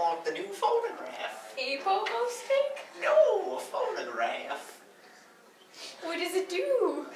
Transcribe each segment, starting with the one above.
out the new phonograph. A pogo stick? No, a phonograph. What does it do?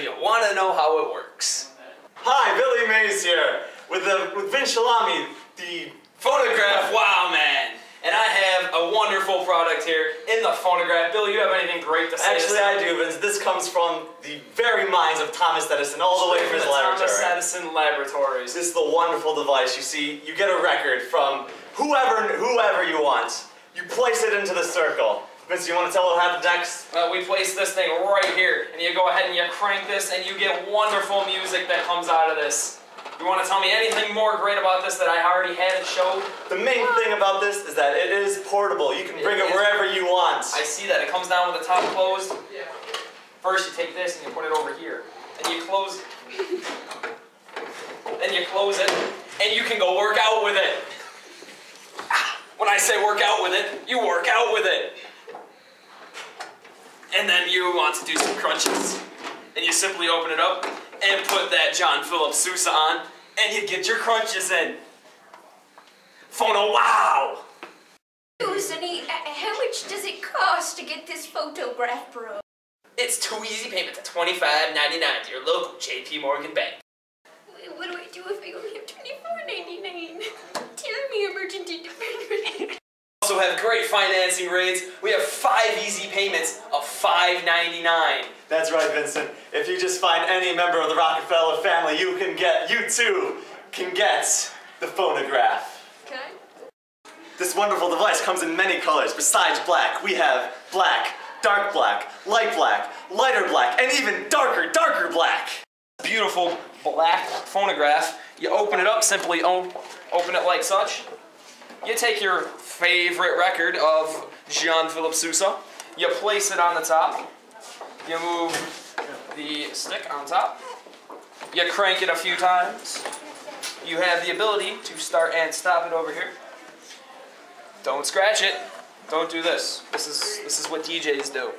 You want to know how it works. Hi, Billy Mays here with the with Vince Shalami, the Phonograph Wow Man! And I have a wonderful product here in the phonograph. Bill, you have anything great to say? Actually, I do, Vince. This comes from the very minds of Thomas Edison, all the way from his the laboratory. Thomas Edison Laboratories. This is the wonderful device. You see, you get a record from whoever whoever you want. You place it into the circle. Vince, you want to tell what happened next? Uh, we place this thing right here, and you go ahead and you crank this, and you get wonderful music that comes out of this. You want to tell me anything more great about this that I already had and showed? The main thing about this is that it is portable. You can bring It it is. wherever you want. I see that. It comes down with the top closed. Yeah. First, you take this and you put it over here. And you close Then you close it, and you can go work out with it. When I say work out with it, you work out with it. And then you want to do some crunches. And you simply open it up and put that John Philip Sousa on, and you get your crunches in. Photo wow! How much does it cost to get this photograph, bro? It's two easy payments at $25.99 to your local JP Morgan bank. What do I do if I only have $24.99? also have great financing rates. We have five easy payments of $5.99. That's right, Vincent. If you just find any member of the Rockefeller family, you can get, you too, can get the phonograph. Okay. This wonderful device comes in many colors. Besides black, we have black, dark black, light black, lighter black, and even darker, darker black. Beautiful black phonograph. You open it up simply, open it like such. You take your favorite record of Jean Philip Sousa. You place it on the top. You move the stick on top. You crank it a few times. You have the ability to start and stop it over here. Don't scratch it. Don't do this. This is this is what DJs do.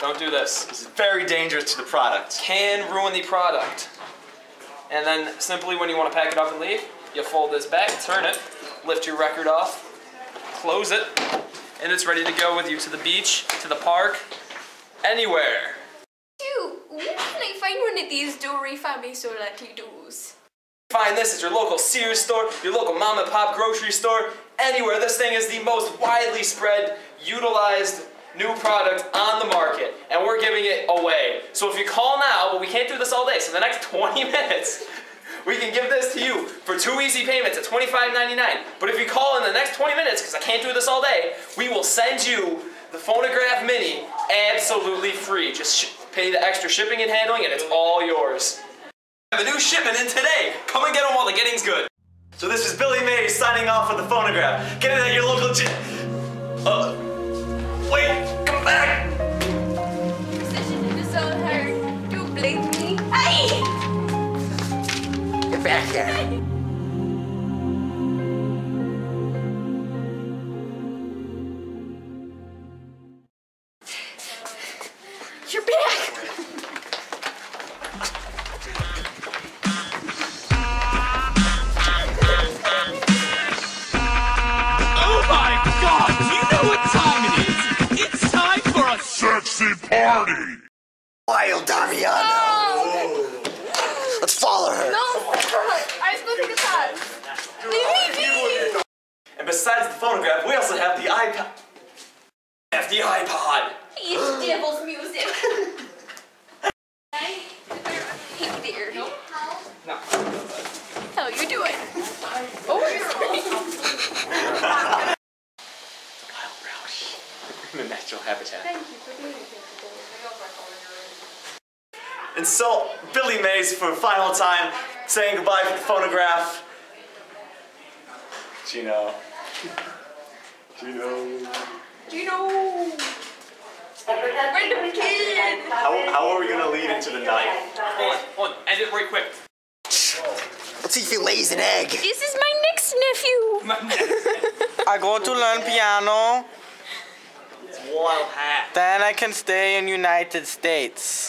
Don't do this. This is very dangerous to the product. Can ruin the product. And then simply when you want to pack it up and leave, you fold this back, turn it, lift your record off, close it, and it's ready to go with you to the beach, to the park, anywhere. Dude, where can I find one of these do re fa mi? Find this at your local Sears store, your local mom and pop grocery store, anywhere. This thing is the most widely spread, utilized new product on the market, and we're giving it away. So if you call now, but we can't do this all day, so the next 20 minutes, we can give this to you for two easy payments at $25.99. But if you call in the next 20 minutes, because I can't do this all day, we will send you the Phonograph Mini absolutely free. Just pay the extra shipping and handling, and it's all yours. Have a new shipment in today. Come and get them while the getting's good. So this is Billy Mays signing off for the phonograph. Get it at your local gym. Uh, here. You're back! Oh my god! You know what time it is? It's time for a Sexy party! Wild Damiano. Let's follow her. No! I was supposed to get that. Leave me be! And besides the phonograph, we also have the iPod. Have the iPod. It's devil's music. Hey there. No. No. How you doing? Oh, you're Wild Roush. In the natural habitat. Thank you for doing it. And so, Billy Mays for a final time, saying goodbye for the phonograph. Gino. Gino. Gino! Random kid! How, how are we gonna lead into the night? Hold on, hold on. End it right quick. Let's see if he lays an egg. This is my next nephew! I go to learn piano, Hat. then I can stay in United States.